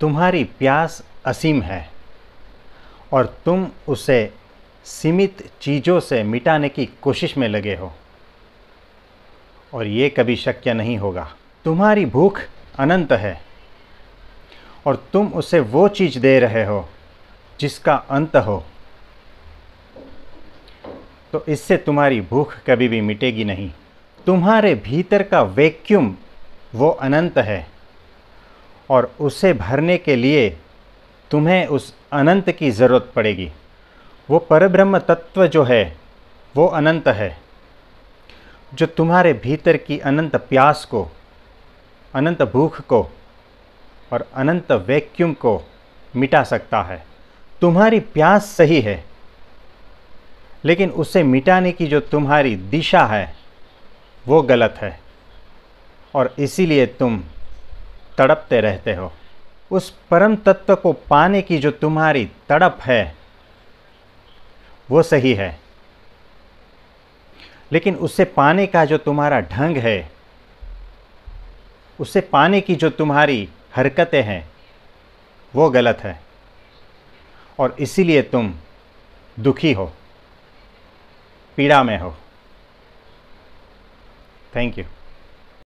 तुम्हारी प्यास असीम है और तुम उसे सीमित चीज़ों से मिटाने की कोशिश में लगे हो। और ये कभी शक्य नहीं होगा। तुम्हारी भूख अनंत है और तुम उसे वो चीज़ दे रहे हो जिसका अंत हो। तो इससे तुम्हारी भूख कभी भी मिटेगी नहीं। तुम्हारे भीतर का वैक्यूम वो अनंत है। और उसे भरने के लिए तुम्हें उस अनंत की ज़रूरत पड़ेगी। वो परब्रह्म तत्व जो है, वो अनंत है। जो तुम्हारे भीतर की अनंत प्यास को, अनंत भूख को और अनंत वैक्यूम को मिटा सकता है। तुम्हारी प्यास सही है, लेकिन उसे मिटाने की जो तुम्हारी दिशा है, वो गलत है। और इसीलिए तुम तड़पते रहते हो। उस परम तत्व को पाने की जो तुम्हारी तड़प है, वो सही है। लेकिन उसे पाने का जो तुम्हारा ढंग है, उसे पाने की जो तुम्हारी हरकतें हैं, वो गलत है। और इसीलिए तुम दुखी हो, पीड़ा में हो। Thank you